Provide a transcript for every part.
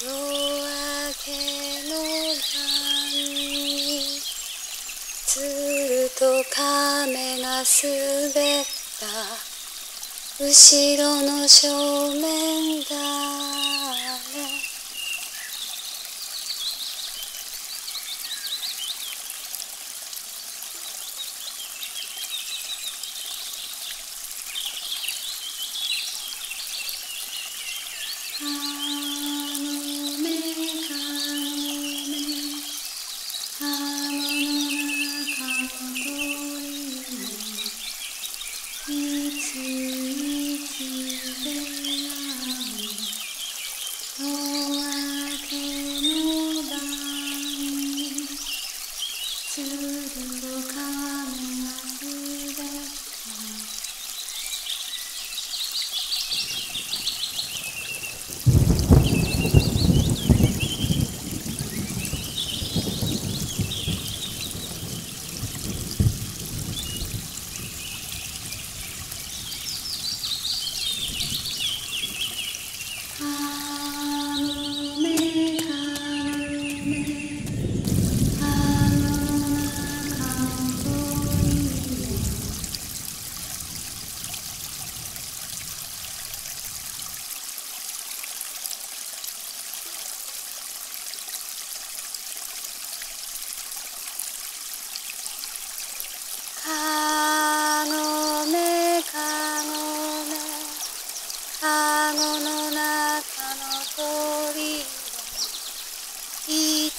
夜明けの晩に鶴と亀が滑った後ろの正面だ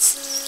It's